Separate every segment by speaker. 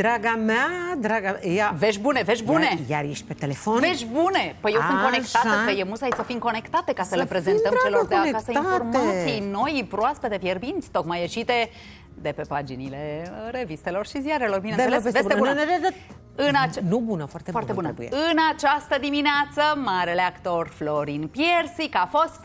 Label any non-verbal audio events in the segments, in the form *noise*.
Speaker 1: Draga mea, draga ia,
Speaker 2: Vești bune, vești bune!
Speaker 1: Iar, iar ești pe telefon?
Speaker 2: Vești bune! Păi eu sunt
Speaker 1: Așa.
Speaker 2: conectată, că e musai să fim conectate ca să,
Speaker 1: Să
Speaker 2: le
Speaker 1: fim,
Speaker 2: prezentăm
Speaker 1: dragă,
Speaker 2: celor de acasă
Speaker 1: conectate.
Speaker 2: informații noi, proaspete, fierbinți, tocmai ieșite de pe paginile revistelor și ziarelor, bineînțeles.
Speaker 1: veste bună.
Speaker 2: bună.
Speaker 1: Nu, nu, nu, nu.
Speaker 2: În ace-
Speaker 1: Nu bună, foarte,
Speaker 2: Foarte bună.
Speaker 1: trebuie.
Speaker 2: În această dimineață, marele actor Florin Piersic a fost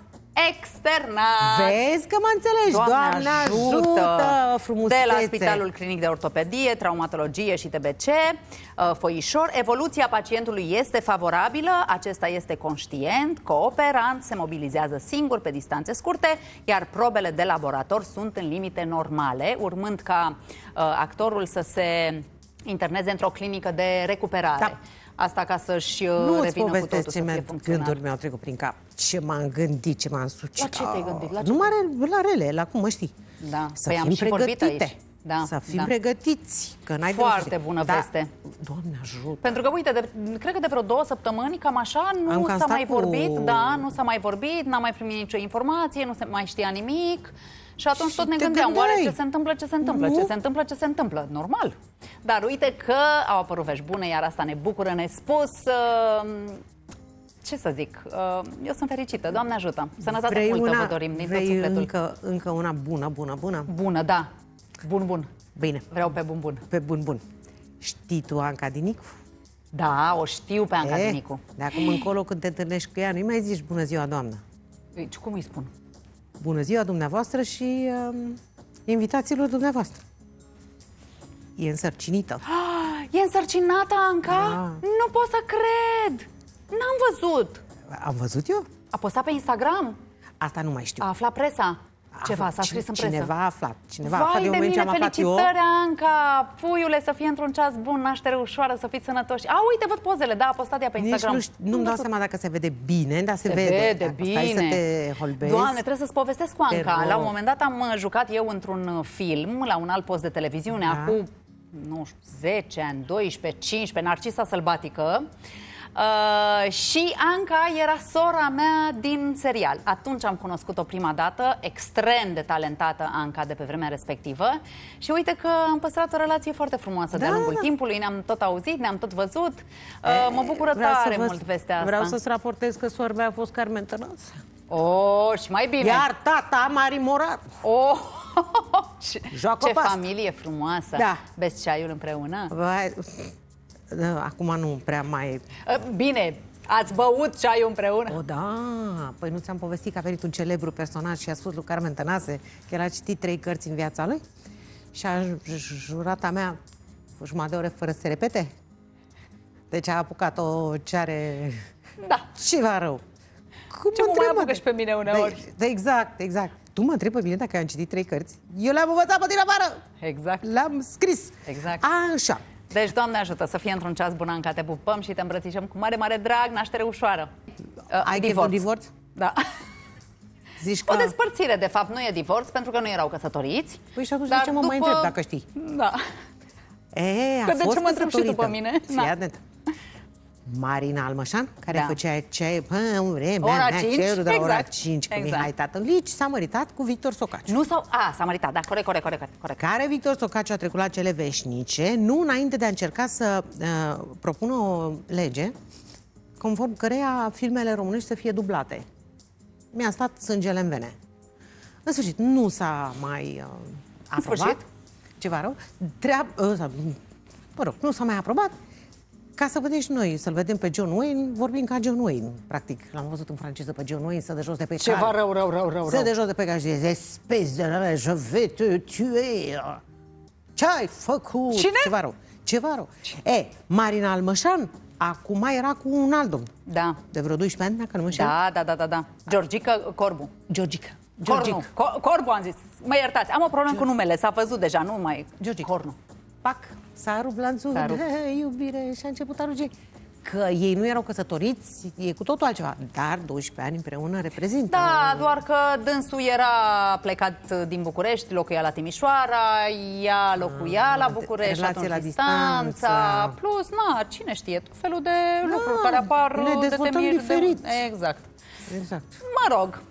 Speaker 2: externat.
Speaker 1: Vezi că mă înțelegi, Doamne, ajută, frumusețe.
Speaker 2: De la Spitalul Clinic de Ortopedie, Traumatologie și TBC, uh, Foișor, evoluția pacientului este favorabilă, acesta este conștient, cooperant, se mobilizează singur pe distanțe scurte, iar probele de laborator sunt în limite normale, urmând ca uh, actorul să se interneze într-o clinică de recuperare.
Speaker 1: Da.
Speaker 2: Asta ca să-și uh,
Speaker 1: Nu îți
Speaker 2: revină cu totul
Speaker 1: povestesc
Speaker 2: să
Speaker 1: ce
Speaker 2: fie
Speaker 1: mi
Speaker 2: funcțional.
Speaker 1: gânduri mi-au trecut prin cap. Ce m-am gândit, ce m-am sucit.
Speaker 2: La ce te-ai gândit? La ce
Speaker 1: Numai re- la rele, la cum mă știi.
Speaker 2: Da.
Speaker 1: Să
Speaker 2: Păi am
Speaker 1: fim
Speaker 2: și vorbit
Speaker 1: pregătite.
Speaker 2: aici. Da,
Speaker 1: Să fim
Speaker 2: da.
Speaker 1: pregătiți. Că n-ai de
Speaker 2: Foarte
Speaker 1: unde să-
Speaker 2: bună
Speaker 1: da.
Speaker 2: veste.
Speaker 1: Doamne ajută.
Speaker 2: Pentru că, uite, de, cred că de vreo două săptămâni, cam așa,
Speaker 1: Am
Speaker 2: nu
Speaker 1: cam
Speaker 2: s-a
Speaker 1: stat
Speaker 2: mai
Speaker 1: cu-
Speaker 2: vorbit, da, nu s-a mai vorbit, n-am mai primit nicio informație, nu se mai știa nimic. Și atunci
Speaker 1: Și
Speaker 2: tot ne
Speaker 1: te
Speaker 2: gândeam, oare
Speaker 1: gândeai.
Speaker 2: ce se întâmplă, ce se întâmplă,
Speaker 1: Nu.
Speaker 2: ce se întâmplă, ce se întâmplă. Normal. Dar uite că au apărut vești bune, iar asta ne bucură, ne spus. Uh, ce să zic, uh, eu sunt fericită, Doamne ajută. Sănătate
Speaker 1: Vrei
Speaker 2: multă
Speaker 1: una,
Speaker 2: vă dorim din tot
Speaker 1: vrei
Speaker 2: sufletul.
Speaker 1: încă, încă una bună, bună, bună?
Speaker 2: Bună, da. Bun, bun.
Speaker 1: Bine,
Speaker 2: Vreau pe bun, bun.
Speaker 1: pe bun, bun. Știi tu Anca Dinicu?
Speaker 2: Da, o știu pe Anca
Speaker 1: Eh,
Speaker 2: Dinicu.
Speaker 1: De acum încolo când te întâlnești cu ea, nu-i mai zici bună ziua, doamnă.
Speaker 2: Deci, cum îi spun?
Speaker 1: Bună ziua dumneavoastră și um, invitațiilor dumneavoastră. E însărcinită. *gasps*
Speaker 2: E însărcinată, Anca?
Speaker 1: Da.
Speaker 2: Nu pot să cred! N-am văzut!
Speaker 1: Am văzut eu?
Speaker 2: A postat pe Instagram?
Speaker 1: Asta nu mai știu.
Speaker 2: A aflat presa? Ceva, s-a
Speaker 1: Cine-
Speaker 2: scris în presă.
Speaker 1: Cineva a aflat. Cineva a aflat
Speaker 2: Vai
Speaker 1: de
Speaker 2: de
Speaker 1: moment ce
Speaker 2: mine,
Speaker 1: am aflat eu.
Speaker 2: felicitări, Anca! Puiule, să fie într-un ceas bun, naștere ușoară, să fiți sănătoși. A, uite, văd pozele, da, a postat ea pe
Speaker 1: Nici
Speaker 2: Instagram.
Speaker 1: nu știu, nu-mi dau
Speaker 2: văzut.
Speaker 1: seama dacă se vede bine, dar se,
Speaker 2: Se
Speaker 1: vede.
Speaker 2: vede
Speaker 1: Dacă
Speaker 2: bine.
Speaker 1: Stai să te holbezi.
Speaker 2: Doamne, trebuie să-ți povestesc cu
Speaker 1: Te
Speaker 2: Anca.
Speaker 1: rog.
Speaker 2: La un moment dat am uh, jucat eu într-un uh, film, la un alt post de televiziune,
Speaker 1: Da.
Speaker 2: acum, nu știu, 10 ani, 12, 15, Narcisa Sălbatică. Uh, și Anca era sora mea din serial. Atunci am cunoscut-o prima dată, extrem de talentată Anca de pe vremea respectivă. Și uite că am păstrat o relație foarte frumoasă de-a
Speaker 1: Da,
Speaker 2: lungul
Speaker 1: da.
Speaker 2: timpului, ne-am tot auzit, ne-am tot văzut. Uh, mă bucură
Speaker 1: Vreau să
Speaker 2: tare
Speaker 1: vă-
Speaker 2: mult vestea asta.
Speaker 1: Vreau să-ți raportez că sora mea a fost Carmen Tănăsă.
Speaker 2: Oh, și mai bine.
Speaker 1: Iar tata Mari Morar.
Speaker 2: Oh, *laughs* ce,
Speaker 1: Joacă
Speaker 2: ce
Speaker 1: pe asta.
Speaker 2: familie frumoasă.
Speaker 1: Da.
Speaker 2: Beți ceaiul împreună?
Speaker 1: Vai, da, acum nu prea mai...
Speaker 2: Uh, Bine, ați băut ceaiul împreună?
Speaker 1: O, da, păi nu ți-am povestit că a venit un celebru personaj și a spus lui Carmen Tănase că el a citit trei cărți în viața lui și a j- j- jurat a mea jumătate de ore fără să se repete. Deci a apucat-o ce are
Speaker 2: Da.
Speaker 1: ceva rău. Cum
Speaker 2: Ce mă mai
Speaker 1: întreabă?
Speaker 2: apucă și pe mine uneori.
Speaker 1: Da, da, exact, exact. Tu mă întrebi pe mine dacă am citit trei cărți. Eu le-am învățat pe din afară.
Speaker 2: Exact.
Speaker 1: Le-am scris.
Speaker 2: Exact.
Speaker 1: Așa.
Speaker 2: Deci, Doamne ajută să fie într-un ceas bun, Anca, te pupăm și te îmbrățișăm cu mare, mare drag, naștere ușoară. Uh,
Speaker 1: Ai chef un divorț?
Speaker 2: Da.
Speaker 1: Zici
Speaker 2: O
Speaker 1: că...
Speaker 2: despărțire, de fapt, nu e divorț, pentru că nu erau căsătoriți.
Speaker 1: Păi și atunci
Speaker 2: Dar
Speaker 1: de ce mă mai
Speaker 2: după-
Speaker 1: întreb dacă știi?
Speaker 2: Da.
Speaker 1: E, a
Speaker 2: Că de
Speaker 1: fost
Speaker 2: ce mă întreb și tu pe
Speaker 1: căsătorită.
Speaker 2: mine?
Speaker 1: Fii
Speaker 2: Na.
Speaker 1: atent. Marina Almășan, care
Speaker 2: Da.
Speaker 1: făcea ce pă, în vremea
Speaker 2: Ora
Speaker 1: mea,
Speaker 2: cinci,
Speaker 1: cerul de la ora
Speaker 2: exact.
Speaker 1: 5 cu
Speaker 2: Exact.
Speaker 1: Mihai Tatălici, s-a măritat cu Victor Socaciu.
Speaker 2: Nu sau... A, s-a măritat, da, corect, corect, corect, corect.
Speaker 1: Care Victor Socaciu a trecut la cele veșnice, nu înainte de a încerca să uh, propună o lege conform căreia filmele românești să fie dublate. Mi-a stat sângele în vene. În sfârșit, nu s-a mai uh, aprobat.
Speaker 2: sfârșit?
Speaker 1: Ceva rău. Treab, uh, sau, mă rog, nu s-a mai aprobat. Ca să vedem și noi, să-l vedem pe John Wayne, vorbim ca John Wayne, practic. L-am văzut în franceză pe John Wayne, să de jos de pe
Speaker 2: Ceva
Speaker 1: cal.
Speaker 2: rău, rău, rău, rău,
Speaker 1: Să
Speaker 2: rău.
Speaker 1: de jos de pe cal și zice, espèce de la je vais te tuer. Ce-ai făcut?
Speaker 2: Cine?
Speaker 1: Ceva rău. Ceva rău. E, Marina Almășan, acum era cu un alt domn.
Speaker 2: Da.
Speaker 1: De vreo 12 ani, dacă nu mă înșel.
Speaker 2: Da, da, da, da, da. Georgica Corbu.
Speaker 1: Georgica.
Speaker 2: Cornu.
Speaker 1: Georgica.
Speaker 2: Co- Corbu am zis. Mă iertați, am o problemă cu numele, s-a văzut deja, nu mai...
Speaker 1: Georgica.
Speaker 2: Cornu.
Speaker 1: Pac, s-a rupt lanțul
Speaker 2: S-a rupt.
Speaker 1: de *laughs* iubire și a început a ruge. Că ei nu erau căsătoriți, e cu totul altceva. Dar 12 ani împreună reprezintă.
Speaker 2: Da, doar că dânsul era plecat din București, locuia la Timișoara, ea locuia la București,
Speaker 1: relație
Speaker 2: atunci
Speaker 1: la
Speaker 2: distanța,
Speaker 1: distanță.
Speaker 2: plus, na, cine știe, tot felul de lucruri care apar
Speaker 1: le
Speaker 2: de
Speaker 1: dezvoltăm
Speaker 2: temiri.
Speaker 1: diferit.
Speaker 2: De... Exact.
Speaker 1: Exact.
Speaker 2: Mă rog,